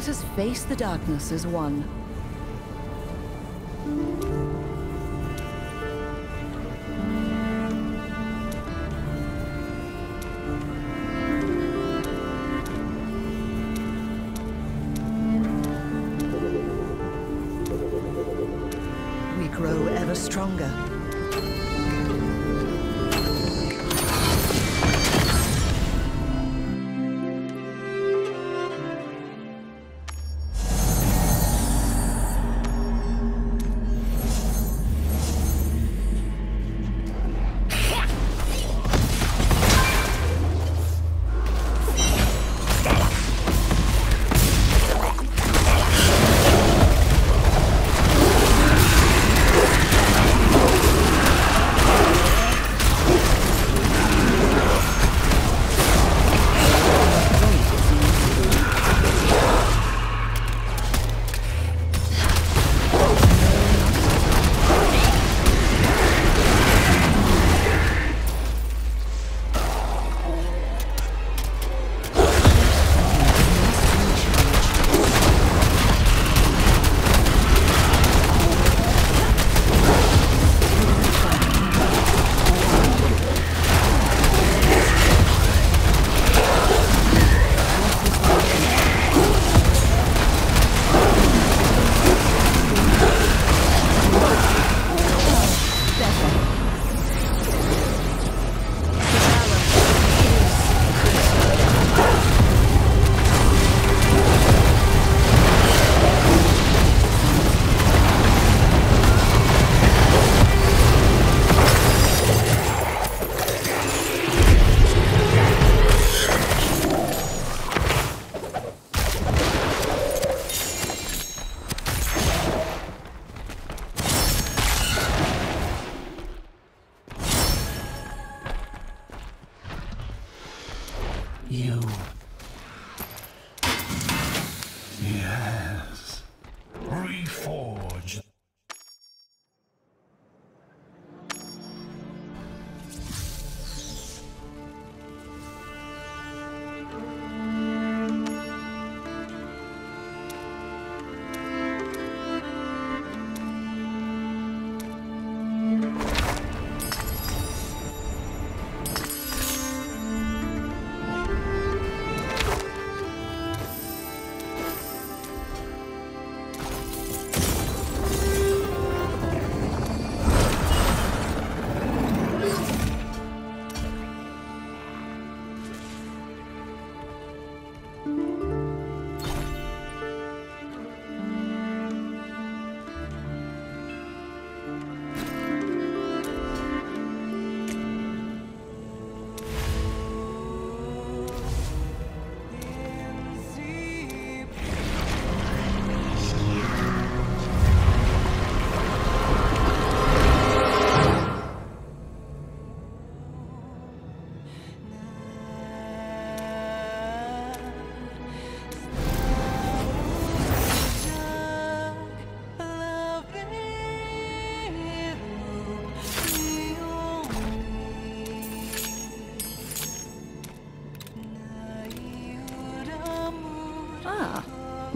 Let us face the darkness as one. We grow ever stronger.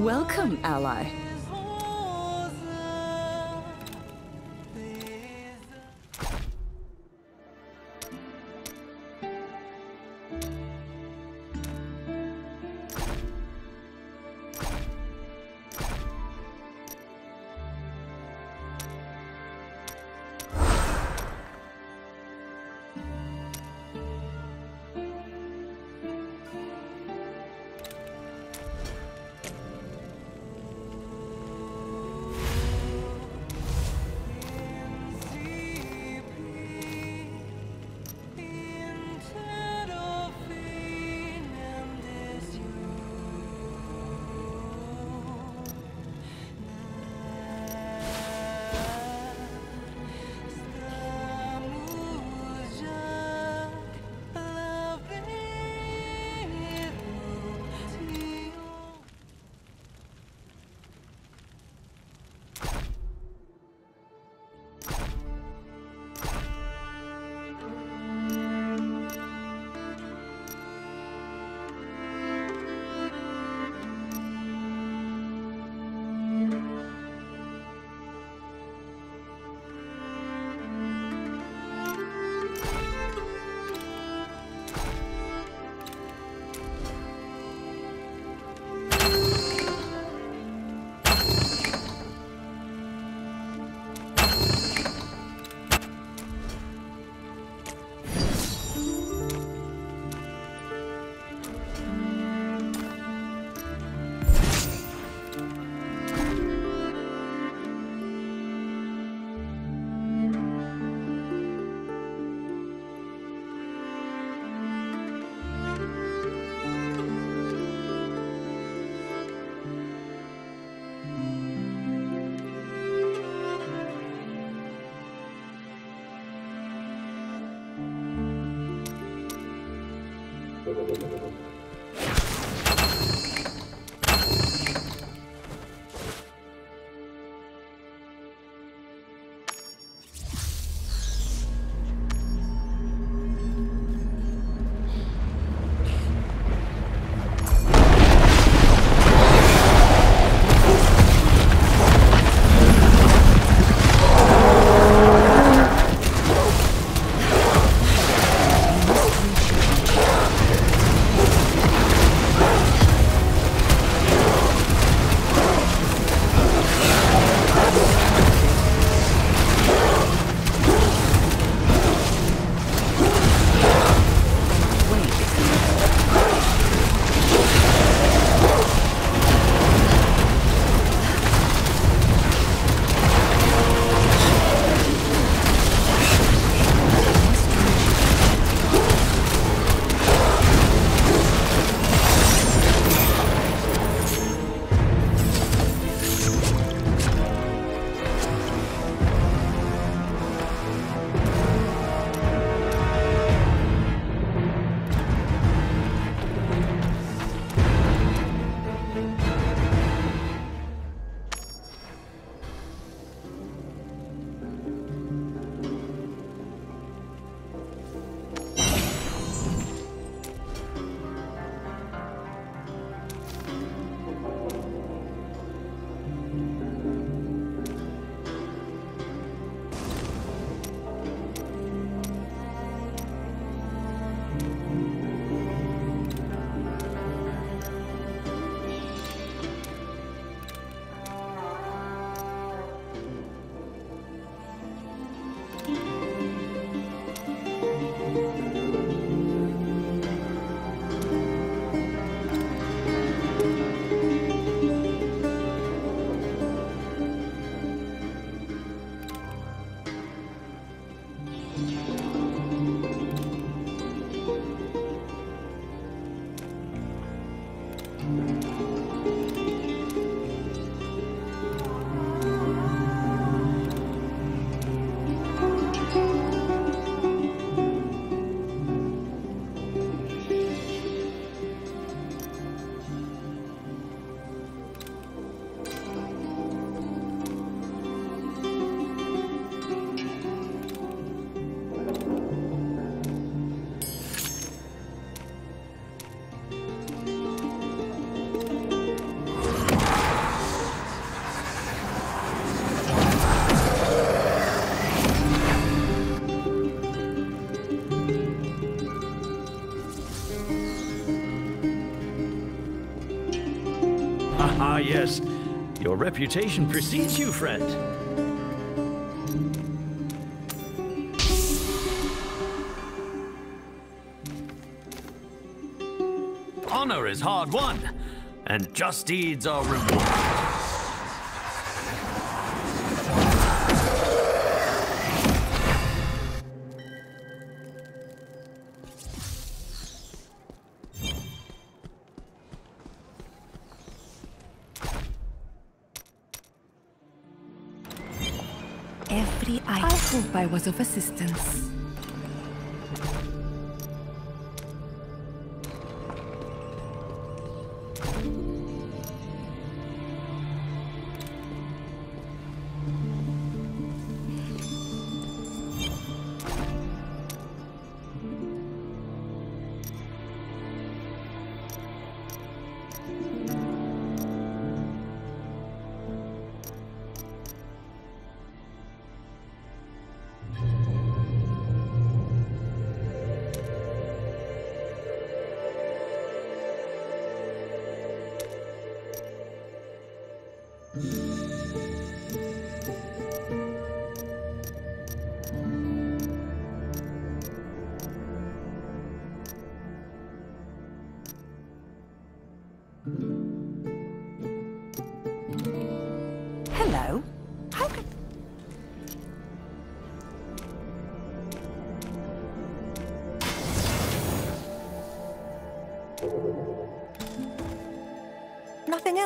Welcome, ally. Ah, yes. Your reputation precedes you, friend. Honor is hard won, and just deeds are rewarded. Hope I was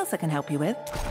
else I can help you with?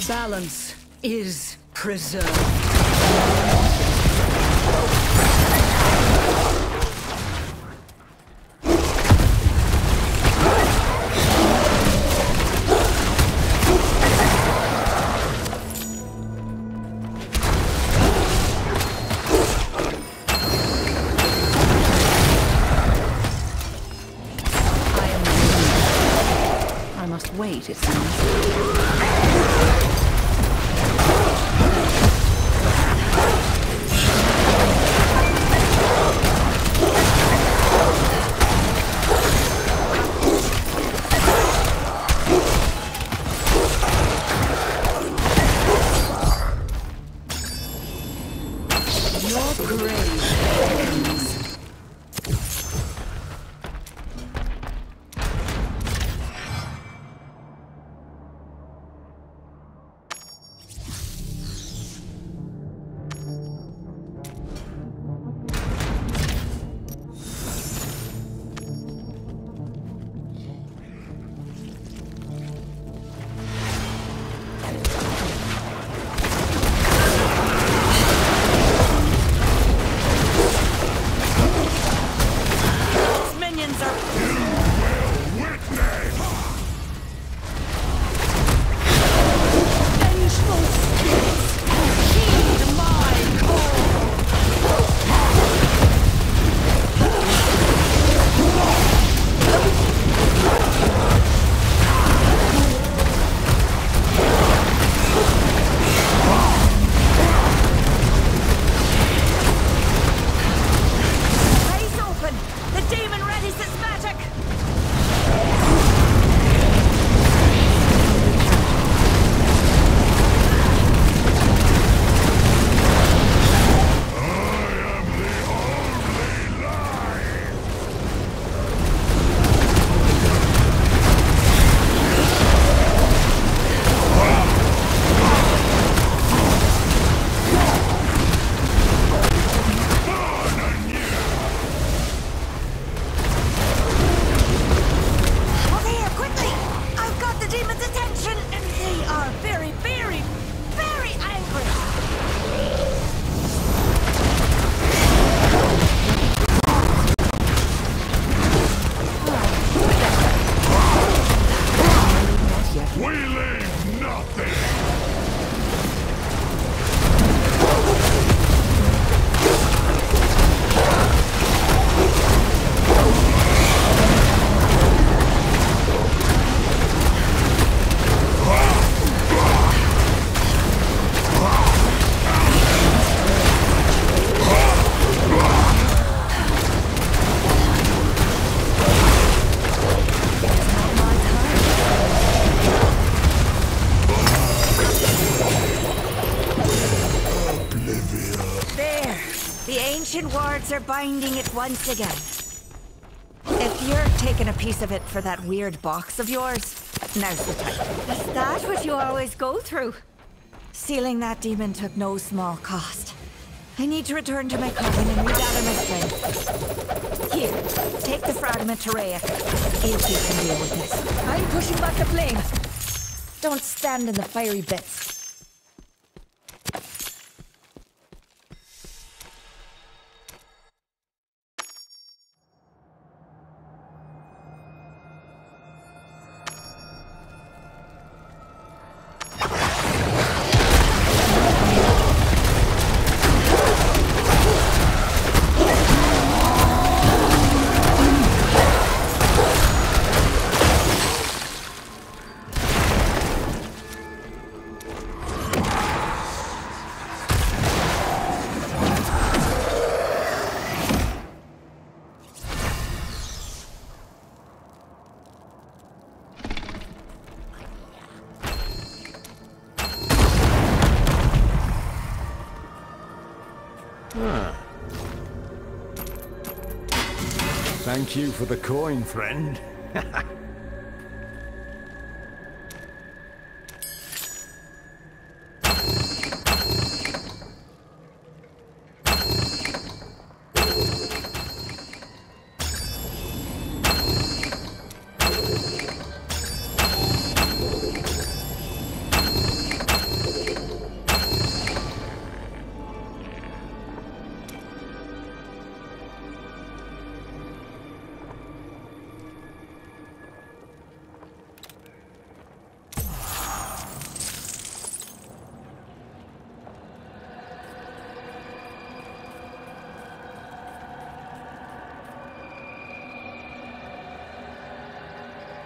The balance is preserved. Binding it once again. If you're taking a piece of it for that weird box of yours, now's the time. Is that what you always go through? Sealing that demon took no small cost. I need to return to my coven and regather my strength. Here, take the fragment to. Aoife can deal with this. I'm pushing back the flame. Don't stand in the fiery bits. Thank you for the coin, friend.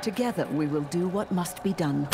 Together we will do what must be done.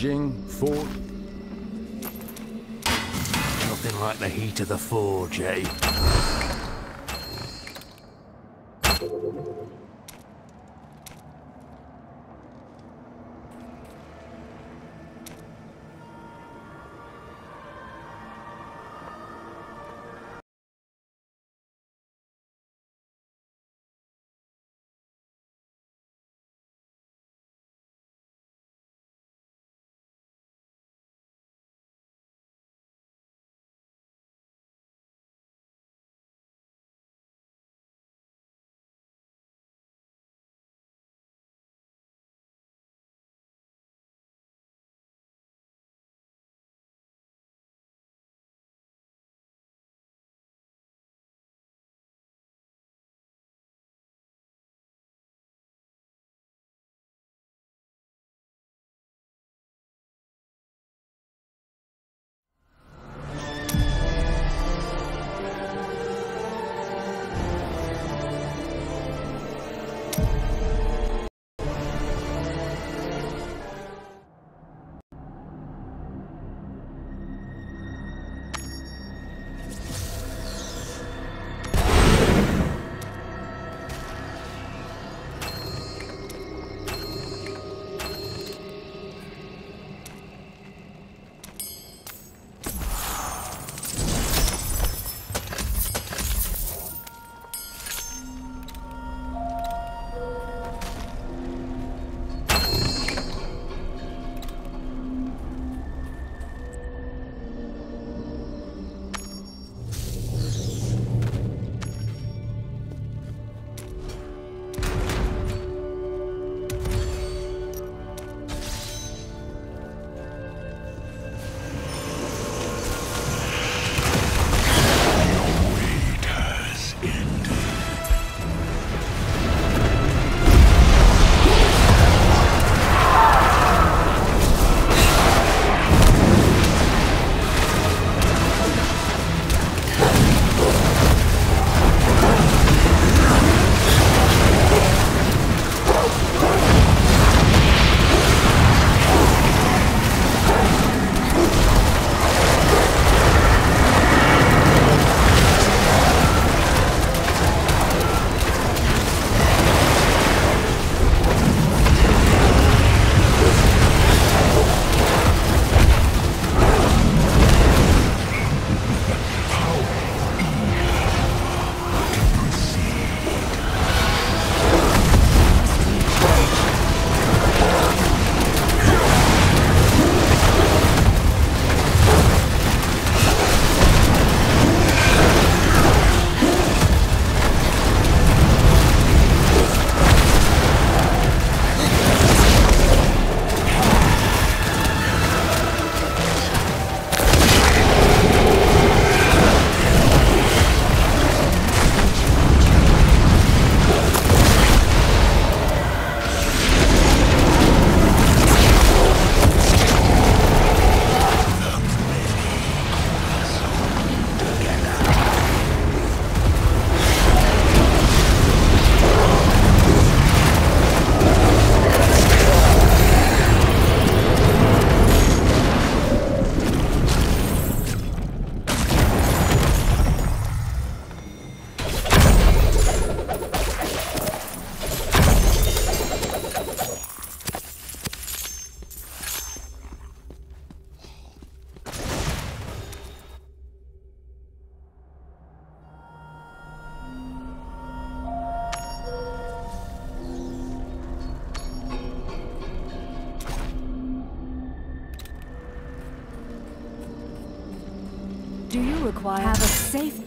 Fort. Nothing like the heat of the forge, eh?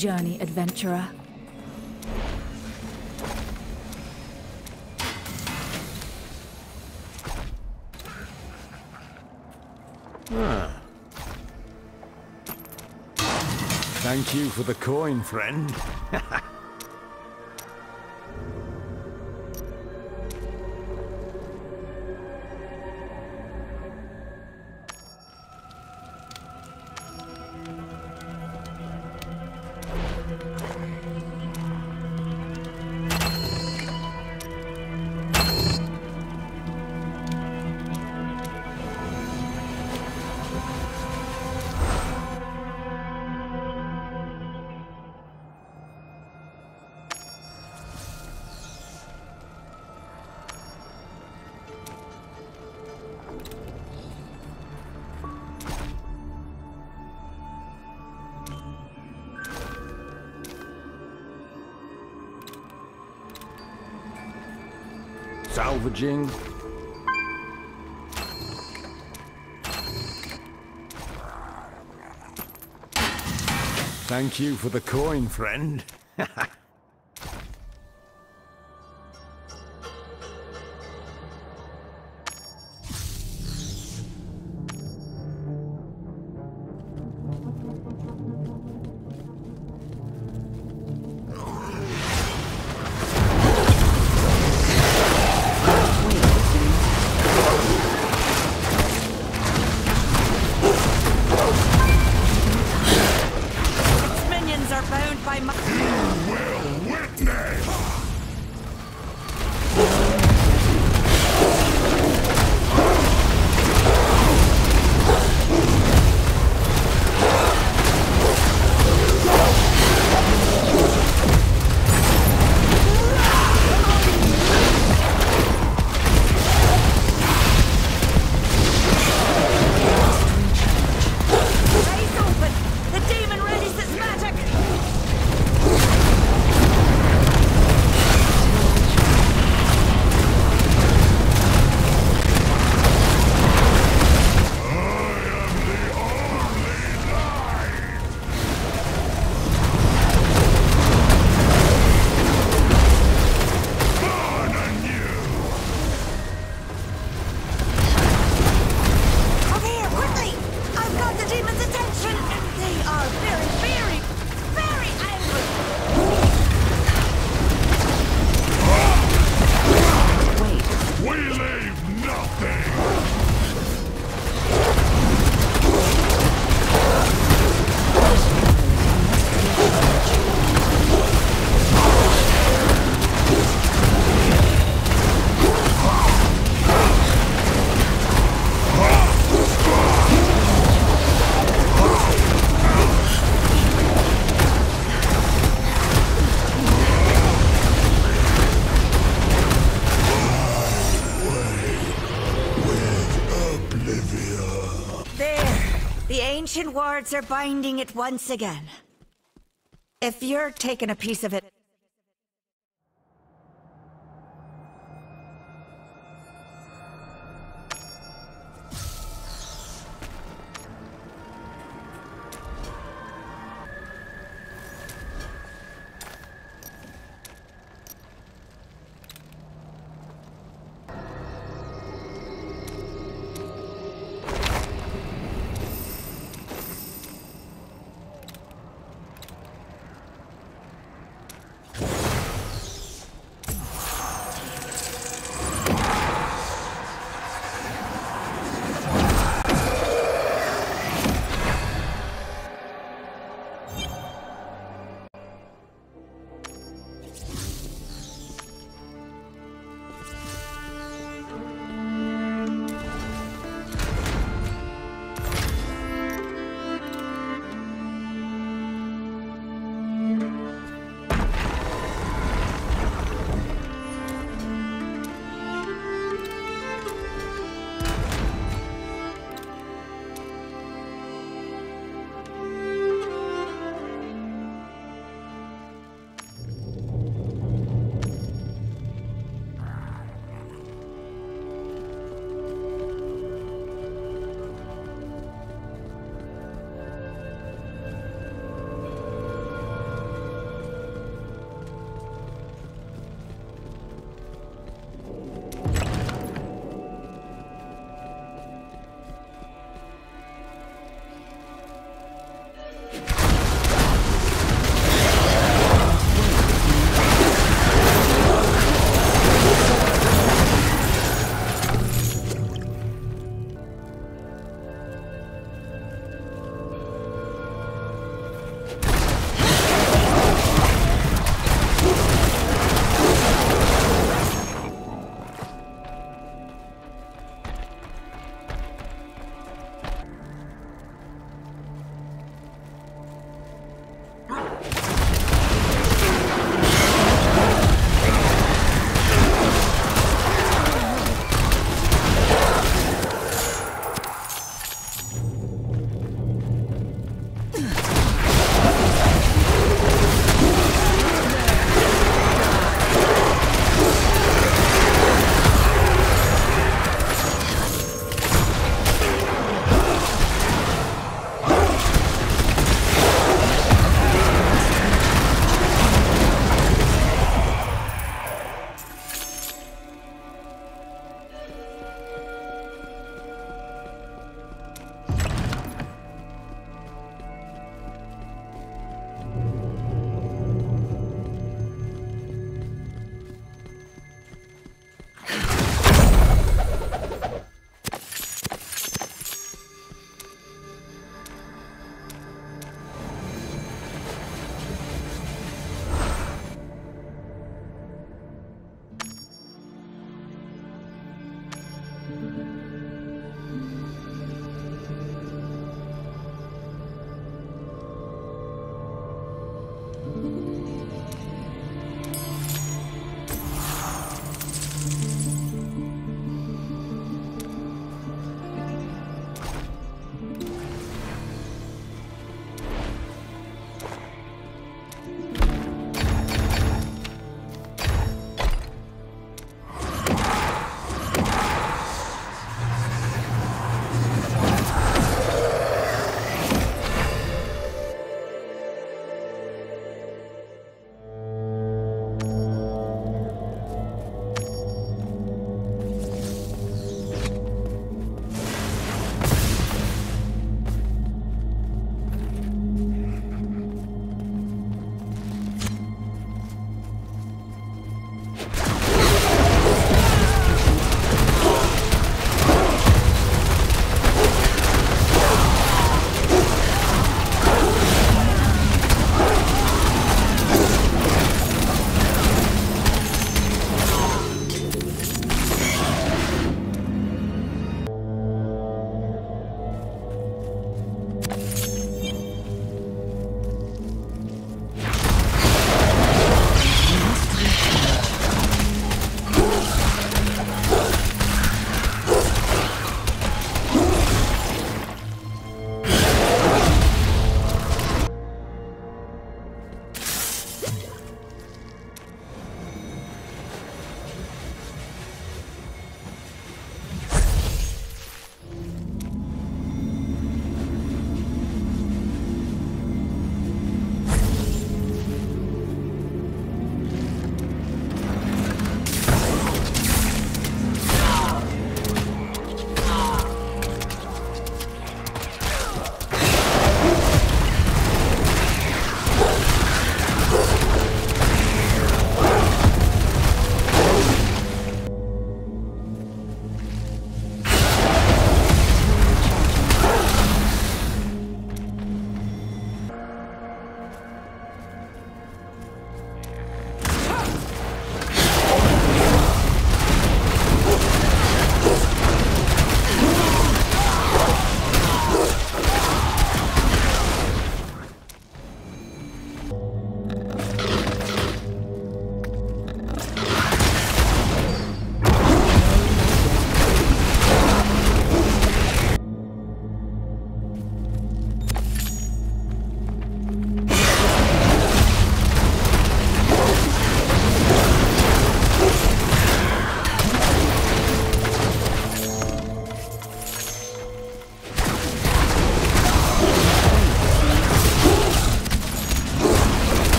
Journey, adventurer. Thank you for the coin, friend. salvaging. Thank you for the coin, friend. ancient wards are binding it once again. If you're taking a piece of it.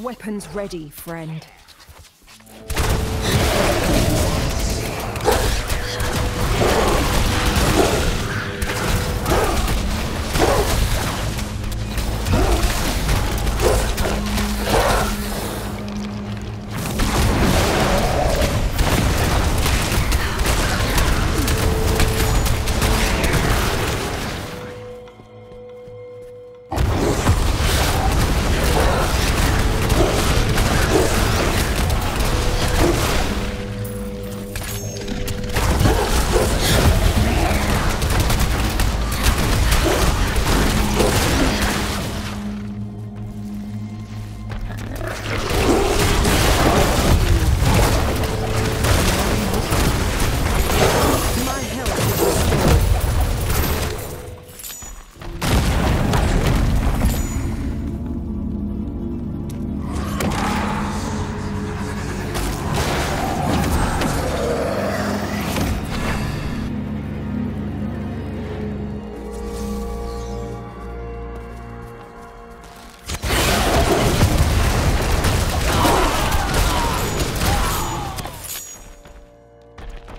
Weapons ready, friend.